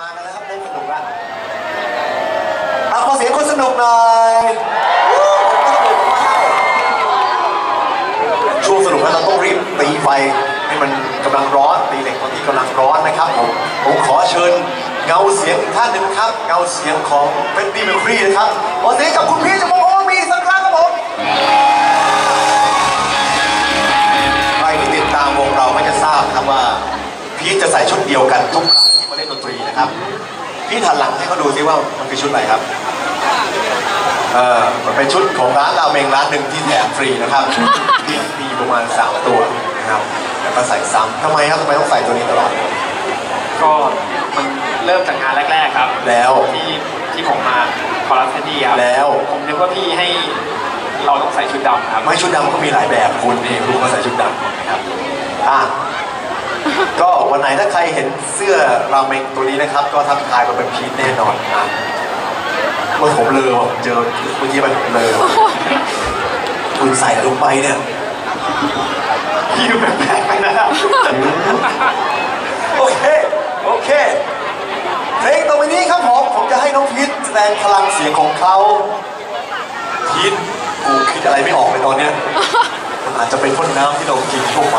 มากันแล้วครับเล่นสนุกละอะขอเสียงคนสนุกหน่อยช่วงสนุกนั้นเราต้องรีบตีไฟให้มันกำลังร้อนตีเหล็กตอนที่กำลังร้อนนะครับผมผมขอเชิญเงาเสียงท่านหนึ่งครับ เงาเสียงของ Freddie Mercury นะครับขอเสียงกับคุณพี่จมูก จะใส่ชุดเดียวกันทุกครั้งที่มาเล่นดนตรีนะครับ พี่ถันหลังให้เขาดูซิว่ามันคือชุดอะไรครับเออมันเป็นชุดของร้านราเมงร้านหนึ่งที่แถมฟรีนะครับพี่มีประมาณสามตัวนะครับแล้วก็ใส่ซ้ำทำไมครับทำไมต้องใส่ตัวนี้ตลอด ก็มันเริ่มจากงานแรก ๆ ครับแล้วที่ที่ผมมาคอรัสเทดี้ครับแล้วผมนึกว่าพี่ให้เราต้องใส่ชุดดำครับ ไม่ชุดดำก็มีหลายแบบคุณเองคุณก็ใส่ชุดดำนะครับอะ ก็วันไหนถ้าใครเห็นเสื้อราเมงตัวนี้นะครับ ก็ทักทายมาเป็นพีทแน่นอนนะเมื่อผมเลอว่ะผมเจอเมื่อกี้มันเลอว่ะคุณใส่ลงไปเนี่ยพี่ดูแปลกๆไปนะครับโอเค โอเคเพลงต่อไปนี้ครับผม ผมจะให้น้องพีทแสดงพลังเสียงของเขาพีทกูคิดอะไรไม่ออกเลยตอนเนี้ยมัน อาจจะเป็นพ่นน้ำที่เรากินทั่วไป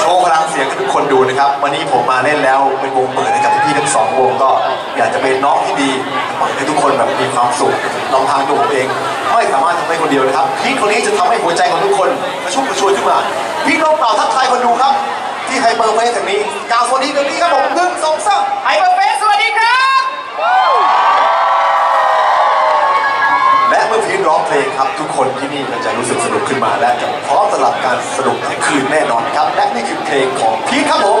โชว์พลังเสียงให้ทุกคนดูนะครับ วันนี้ผมมาเล่นแล้วเป็นวงเปิดให้กับพี่ๆทั้งสองวงก็ อยากจะเป็นน้องที่ดีเปิดให้ทุกคนแบบมีความสุขลองทางตัวผมเอง ไม่สามารถทำได้คนเดียวนะครับพีทคนนี้จะทำให้หัวใจของทุกคนกระชุ่มกระชวยขึ้นมา พี่น้องเปล่าทักทายคนดูครับ ที่ไฮเปอร์เฟสแห่งนี้กล่าวสวัสดีเดี๋ยวนี้ครับผมหนึ่งสองสามไฮเปอร์เฟส คนที่นี่ก็จะรู้สึกสนุกขึ้นมาและจะพร้อมสำหรับการสนุกทั้คืนแน่นอนครับ และนี่คือเพลงของพีคครับผม